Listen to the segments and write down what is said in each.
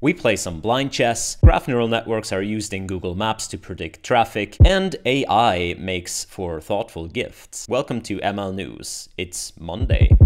We play some blind chess, graph neural networks are used in Google Maps to predict traffic, and AI makes for thoughtful gifts. Welcome to ML News. It's Monday.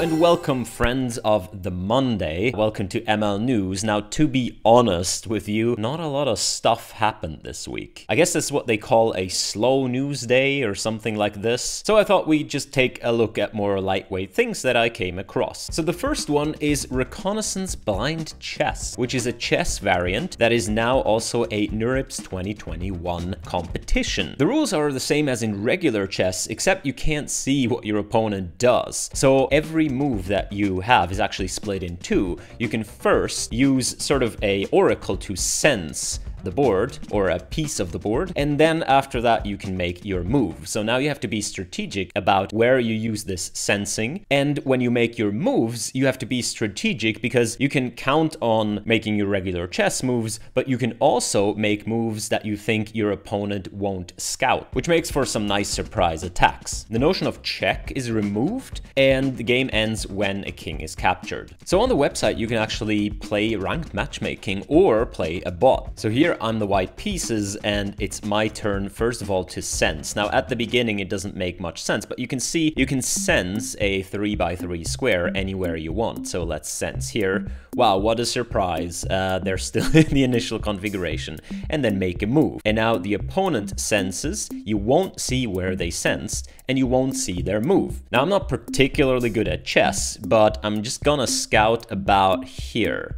And welcome, friends of the Monday. Welcome to ML News. Now, to be honest with you, not a lot of stuff happened this week. I guess that's what they call a slow news day or something like this. So I thought we'd just take a look at more lightweight things that I came across. So the first one is Reconnaissance Blind Chess, which is a chess variant that is now also a NeurIPS 2021 competition. The rules are the same as in regular chess, except you can't see what your opponent does. So every move that you have is actually split in two. You can first use sort of a oracle to sense the board or a piece of the board. And then after that, you can make your move. So now you have to be strategic about where you use this sensing. And when you make your moves, you have to be strategic because you can count on making your regular chess moves, but you can also make moves that you think your opponent won't scout, which makes for some nice surprise attacks. The notion of check is removed and the game ends when a king is captured. So on the website, you can actually play ranked matchmaking or play a bot. So here here I'm the white pieces and it's my turn first of all to sense. Now at the beginning it doesn't make much sense, but you can see you can sense a 3 by 3 square anywhere you want. So let's sense here. Wow, what a surprise. Uh, they're still in the initial configuration. And then make a move. And now the opponent senses, you won't see where they sensed, and you won't see their move. Now I'm not particularly good at chess, but I'm just gonna scout about here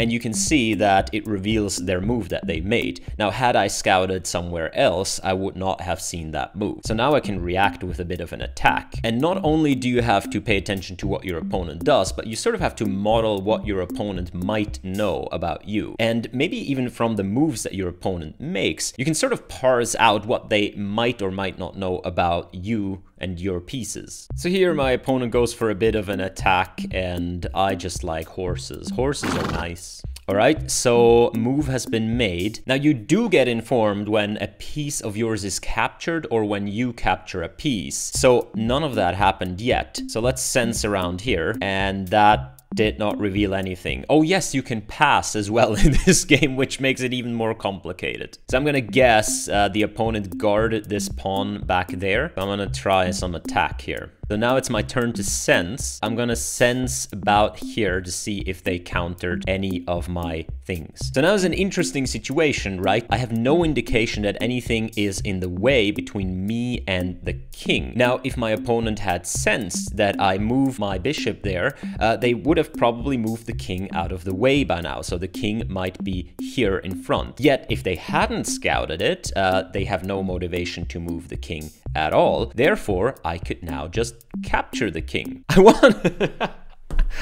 and you can see that it reveals their move that they made. Now, had I scouted somewhere else, I would not have seen that move. So now I can react with a bit of an attack. And not only do you have to pay attention to what your opponent does, but you sort of have to model what your opponent might know about you. And maybe even from the moves that your opponent makes, you can sort of parse out what they might or might not know about you and your pieces. So here my opponent goes for a bit of an attack and I just like horses. Horses are nice. Alright, so move has been made. Now you do get informed when a piece of yours is captured or when you capture a piece. So none of that happened yet. So let's sense around here and that did not reveal anything. Oh yes, you can pass as well in this game, which makes it even more complicated. So I'm gonna guess uh, the opponent guarded this pawn back there. I'm gonna try some attack here. So now it's my turn to sense. I'm gonna sense about here to see if they countered any of my things. So now is an interesting situation, right? I have no indication that anything is in the way between me and the king. Now, if my opponent had sensed that I move my bishop there, uh, they would have probably moved the king out of the way by now. So the king might be here in front. Yet, if they hadn't scouted it, uh, they have no motivation to move the king at all. Therefore, I could now just capture the king. I won!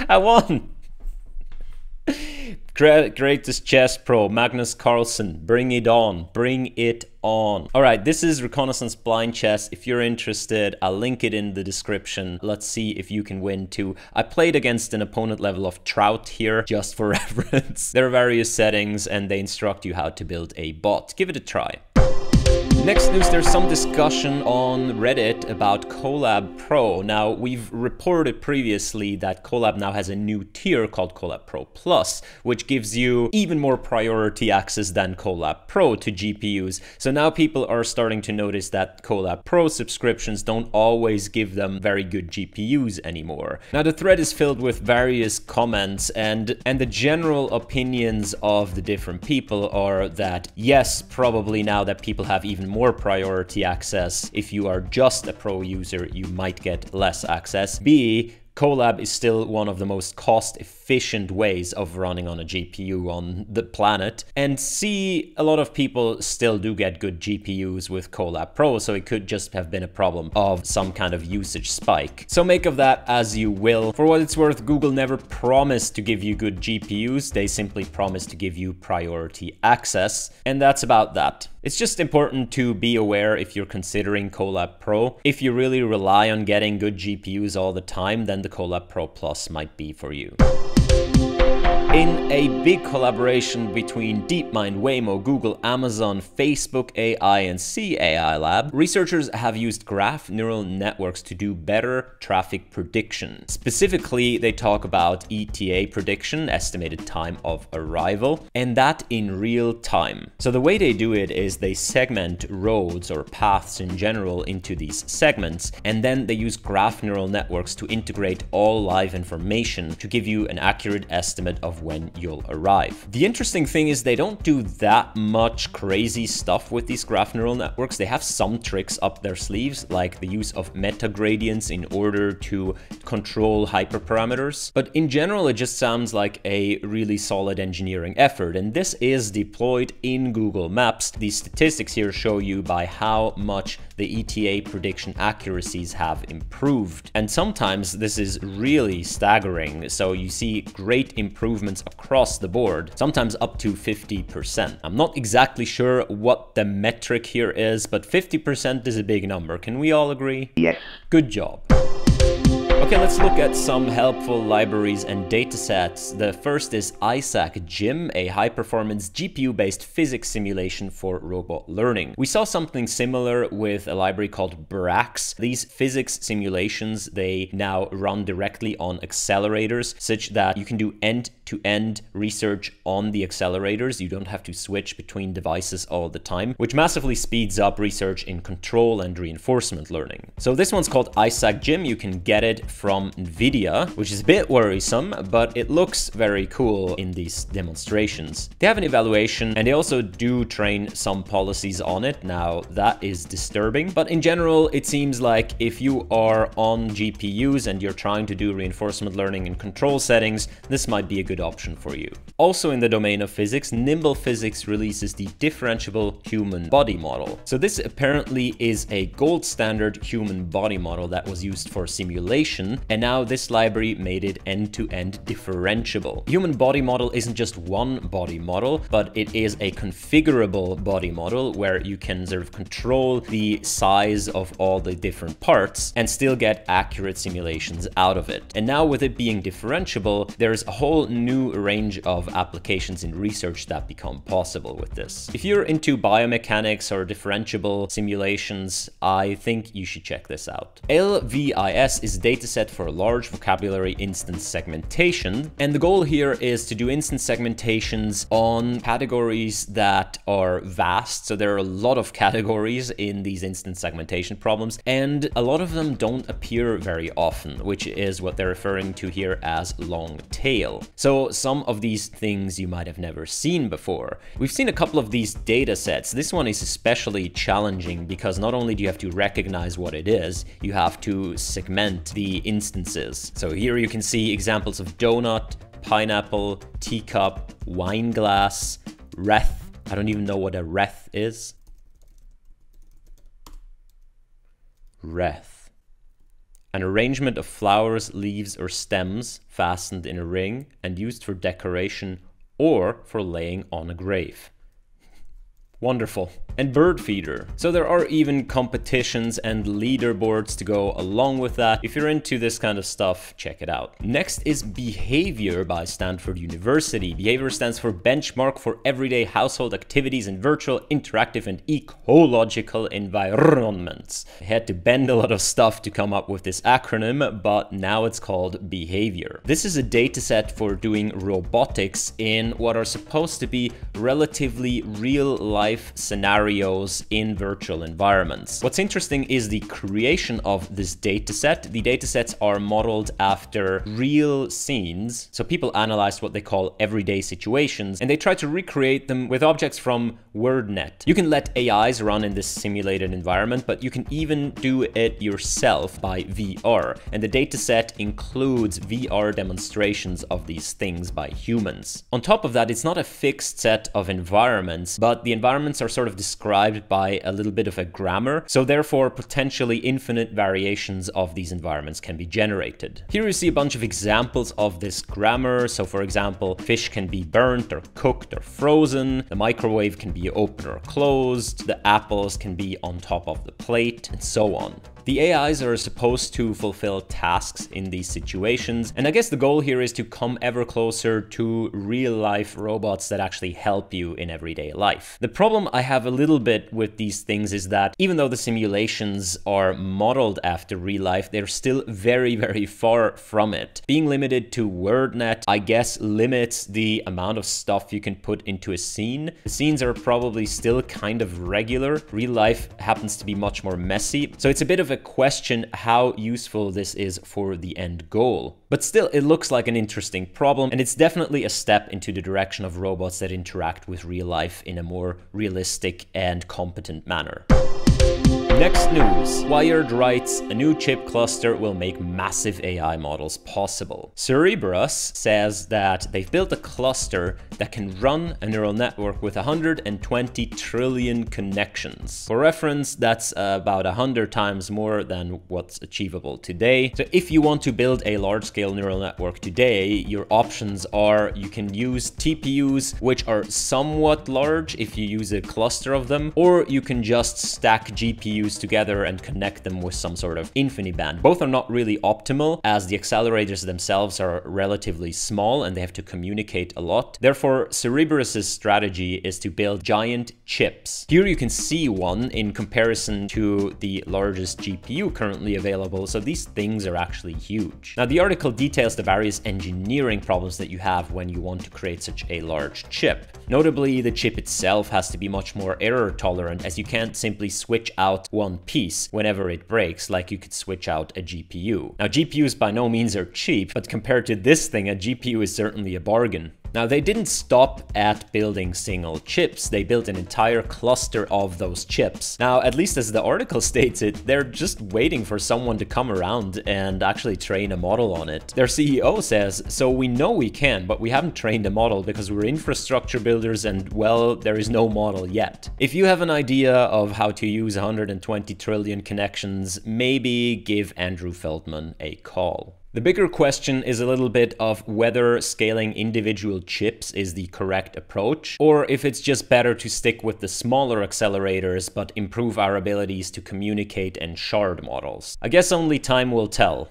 I won! Greatest chess pro, Magnus Carlsen. Bring it on. Bring it on. All right, this is Reconnaissance Blind Chess. If you're interested, I'll link it in the description. Let's see if you can win too. I played against an opponent level of Trout here, just for reference. there are various settings and they instruct you how to build a bot. Give it a try. Next news, there's some discussion on Reddit about Colab Pro. Now, we've reported previously that Colab now has a new tier called Colab Pro Plus, which gives you even more priority access than Colab Pro to GPUs. So now people are starting to notice that Colab Pro subscriptions don't always give them very good GPUs anymore. Now, the thread is filled with various comments and, and the general opinions of the different people are that yes, probably now that people have even more priority access. If you are just a pro user, you might get less access. B, Colab is still one of the most cost efficient ways of running on a GPU on the planet. And C, a lot of people still do get good GPUs with Colab Pro, so it could just have been a problem of some kind of usage spike. So make of that as you will. For what it's worth, Google never promised to give you good GPUs, they simply promised to give you priority access. And that's about that. It's just important to be aware if you're considering Colab Pro. If you really rely on getting good GPUs all the time, then the Colab Pro Plus might be for you. In a big collaboration between DeepMind, Waymo, Google, Amazon, Facebook AI, and Sea AI Lab, researchers have used graph neural networks to do better traffic prediction. Specifically, they talk about ETA prediction, estimated time of arrival, and that in real time. So the way they do it is they segment roads or paths in general into these segments, and then they use graph neural networks to integrate all live information to give you an accurate estimate of when you'll arrive. The interesting thing is they don't do that much crazy stuff with these graph neural networks. They have some tricks up their sleeves, like the use of meta gradients in order to control hyperparameters. But in general, it just sounds like a really solid engineering effort. And this is deployed in Google Maps. These statistics here show you by how much the ETA prediction accuracies have improved. And sometimes this is really staggering. So you see great improvements across the board, sometimes up to 50%. I'm not exactly sure what the metric here is, but 50% is a big number. Can we all agree? Yes. Good job. Okay, let's look at some helpful libraries and datasets. The first is Isaac Gym, a high-performance GPU-based physics simulation for robot learning. We saw something similar with a library called Brax. These physics simulations, they now run directly on accelerators, such that you can do end-to-end -end research on the accelerators. You don't have to switch between devices all the time, which massively speeds up research in control and reinforcement learning. So this one's called Isaac Gym. You can get it from NVIDIA, which is a bit worrisome, but it looks very cool in these demonstrations. They have an evaluation and they also do train some policies on it. Now that is disturbing, but in general, it seems like if you are on GPUs and you're trying to do reinforcement learning in control settings, this might be a good option for you. Also in the domain of physics, Nimble Physics releases the differentiable human body model. So this apparently is a gold standard human body model that was used for simulation and now this library made it end-to-end -end differentiable. Human body model isn't just one body model, but it is a configurable body model where you can sort of control the size of all the different parts and still get accurate simulations out of it. And now with it being differentiable, there's a whole new range of applications in research that become possible with this. If you're into biomechanics or differentiable simulations, I think you should check this out. LVIS is dataset set for large vocabulary instance segmentation. And the goal here is to do instance segmentations on categories that are vast. So there are a lot of categories in these instance segmentation problems, and a lot of them don't appear very often, which is what they're referring to here as long tail. So some of these things you might have never seen before. We've seen a couple of these data sets. This one is especially challenging because not only do you have to recognize what it is, you have to segment the instances. So here you can see examples of donut, pineapple, teacup, wine glass, wreath. I don't even know what a wreath is. Wreath. An arrangement of flowers, leaves, or stems fastened in a ring and used for decoration or for laying on a grave. Wonderful and bird feeder. So there are even competitions and leaderboards to go along with that. If you're into this kind of stuff, check it out. Next is Behavior by Stanford University. Behavior stands for Benchmark for Everyday Household Activities in Virtual, Interactive and Ecological Environments. I had to bend a lot of stuff to come up with this acronym, but now it's called Behavior. This is a dataset for doing robotics in what are supposed to be relatively real life scenarios in virtual environments. What's interesting is the creation of this dataset. The datasets are modeled after real scenes. So people analyzed what they call everyday situations and they try to recreate them with objects from WordNet. You can let AIs run in this simulated environment, but you can even do it yourself by VR. And the dataset includes VR demonstrations of these things by humans. On top of that, it's not a fixed set of environments, but the environments are sort of described by a little bit of a grammar, so therefore potentially infinite variations of these environments can be generated. Here you see a bunch of examples of this grammar. So for example, fish can be burnt or cooked or frozen, the microwave can be open or closed, the apples can be on top of the plate, and so on. The AIs are supposed to fulfill tasks in these situations, and I guess the goal here is to come ever closer to real life robots that actually help you in everyday life. The problem I have a little bit with these things is that even though the simulations are modeled after real life, they're still very, very far from it. Being limited to WordNet, I guess, limits the amount of stuff you can put into a scene. The scenes are probably still kind of regular. Real life happens to be much more messy. So it's a bit of a question how useful this is for the end goal. But still, it looks like an interesting problem, and it's definitely a step into the direction of robots that interact with real life in a more realistic and competent manner. Next news. Wired writes, a new chip cluster will make massive AI models possible. Cerebras says that they've built a cluster that can run a neural network with 120 trillion connections. For reference, that's about 100 times more than what's achievable today. So if you want to build a large-scale neural network today, your options are you can use TPUs, which are somewhat large if you use a cluster of them, or you can just stack GPUs together and connect them with some sort of InfiniBand. Both are not really optimal as the accelerators themselves are relatively small and they have to communicate a lot. Therefore, Cerebras's strategy is to build giant chips. Here you can see one in comparison to the largest GPU currently available, so these things are actually huge. Now, the article details the various engineering problems that you have when you want to create such a large chip. Notably, the chip itself has to be much more error tolerant as you can't simply switch out one piece whenever it breaks, like you could switch out a GPU. Now, GPUs by no means are cheap, but compared to this thing, a GPU is certainly a bargain. Now, they didn't stop at building single chips, they built an entire cluster of those chips. Now, at least as the article states it, they're just waiting for someone to come around and actually train a model on it. Their CEO says, so we know we can, but we haven't trained a model because we're infrastructure builders and, well, there is no model yet. If you have an idea of how to use 120 trillion connections, maybe give Andrew Feldman a call. The bigger question is a little bit of whether scaling individual chips is the correct approach, or if it's just better to stick with the smaller accelerators but improve our abilities to communicate and shard models. I guess only time will tell.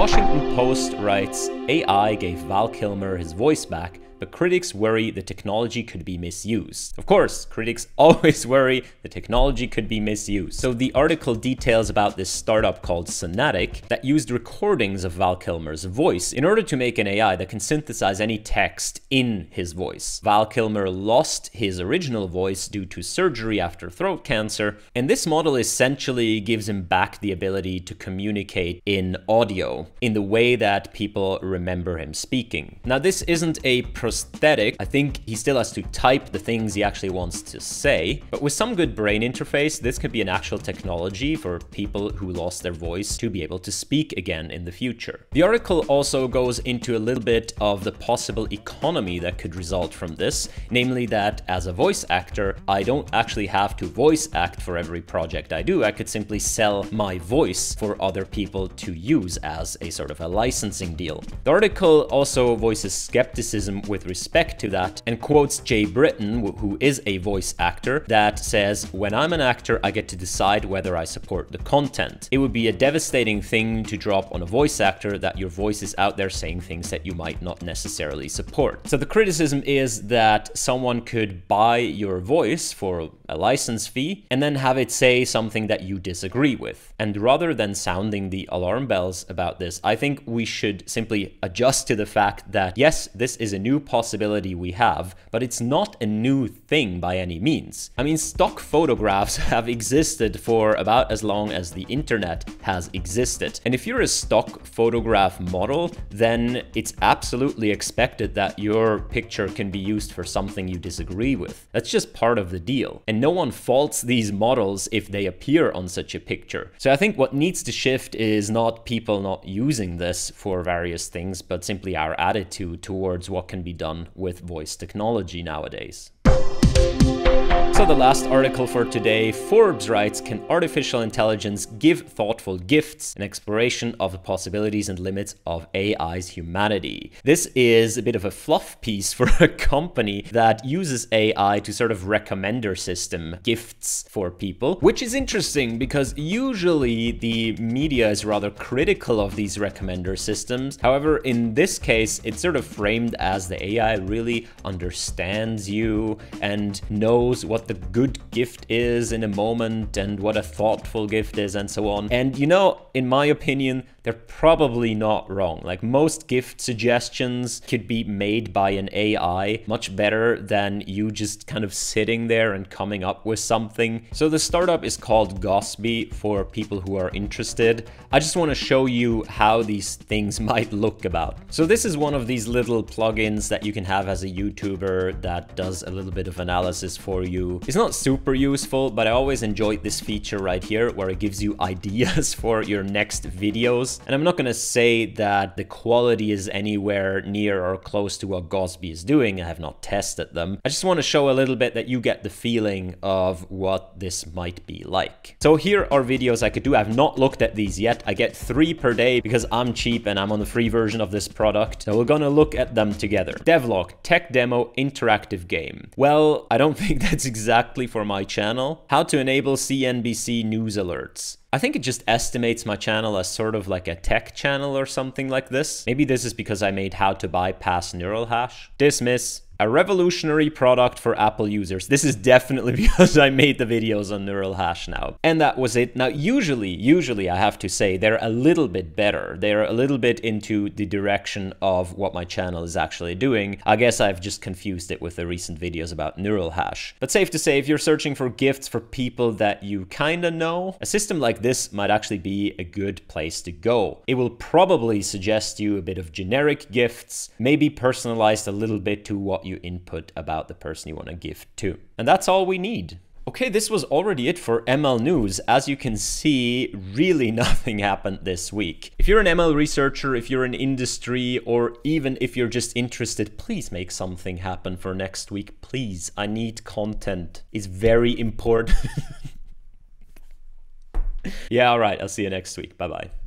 Washington Post writes, AI gave Val Kilmer his voice back but critics worry the technology could be misused. Of course, critics always worry the technology could be misused. So the article details about this startup called Sonantic that used recordings of Val Kilmer's voice in order to make an AI that can synthesize any text in his voice. Val Kilmer lost his original voice due to surgery after throat cancer, and this model essentially gives him back the ability to communicate in audio in the way that people remember him speaking. Now, this isn't a prosthetic, I think he still has to type the things he actually wants to say. But with some good brain interface, this could be an actual technology for people who lost their voice to be able to speak again in the future. The article also goes into a little bit of the possible economy that could result from this, namely that as a voice actor, I don't actually have to voice act for every project I do. I could simply sell my voice for other people to use as a sort of a licensing deal. The article also voices skepticism with respect to that and quotes Jay Britton, who is a voice actor, that says, When I'm an actor, I get to decide whether I support the content. It would be a devastating thing to drop on a voice actor that your voice is out there saying things that you might not necessarily support. So the criticism is that someone could buy your voice for a license fee and then have it say something that you disagree with. And rather than sounding the alarm bells about this, I think we should simply adjust to the fact that yes, this is a new possibility we have, but it's not a new thing by any means. I mean, stock photographs have existed for about as long as the internet has existed. And if you're a stock photograph model, then it's absolutely expected that your picture can be used for something you disagree with. That's just part of the deal. And no one faults these models if they appear on such a picture. So I think what needs to shift is not people not using this for various things, but simply our attitude towards what can be done with voice technology nowadays. So, the last article for today Forbes writes Can artificial intelligence give thoughtful gifts? An exploration of the possibilities and limits of AI's humanity. This is a bit of a fluff piece for a company that uses AI to sort of recommender system gifts for people, which is interesting because usually the media is rather critical of these recommender systems. However, in this case, it's sort of framed as the AI really understands you and knows what the good gift is in a moment and what a thoughtful gift is and so on. And you know, in my opinion, they're probably not wrong. Like most gift suggestions could be made by an AI much better than you just kind of sitting there and coming up with something. So the startup is called Gosby for people who are interested. I just want to show you how these things might look about. So this is one of these little plugins that you can have as a YouTuber that does a little bit of analysis for you. It's not super useful, but I always enjoyed this feature right here where it gives you ideas for your next videos and I'm not to say that the quality is anywhere near or close to what Gosby is doing. I have not tested them. I just want to show a little bit that you get the feeling of what this might be like. So here are videos I could do. I've not looked at these yet. I get three per day because I'm cheap and I'm on the free version of this product. So we're to look at them together. Devlog, tech demo, interactive game. Well, I don't think that's exactly for my channel. How to enable CNBC news alerts. I think it just estimates my channel as sort of like a tech channel or something like this. Maybe this is because I made how to bypass neural hash. Dismiss, a revolutionary product for Apple users. This is definitely because I made the videos on Neural Hash now. And that was it. Now, usually, usually I have to say they're a little bit better. They're a little bit into the direction of what my channel is actually doing. I guess I've just confused it with the recent videos about Neural Hash. But safe to say, if you're searching for gifts for people that you kinda know, a system like this might actually be a good place to go. It will probably suggest you a bit of generic gifts, maybe personalized a little bit to what you you input about the person you want to give to. And that's all we need. Okay, this was already it for ML News. As you can see, really nothing happened this week. If you're an ML researcher, if you're in industry, or even if you're just interested, please make something happen for next week. Please, I need content. It's very important. yeah, all right, I'll see you next week. Bye-bye.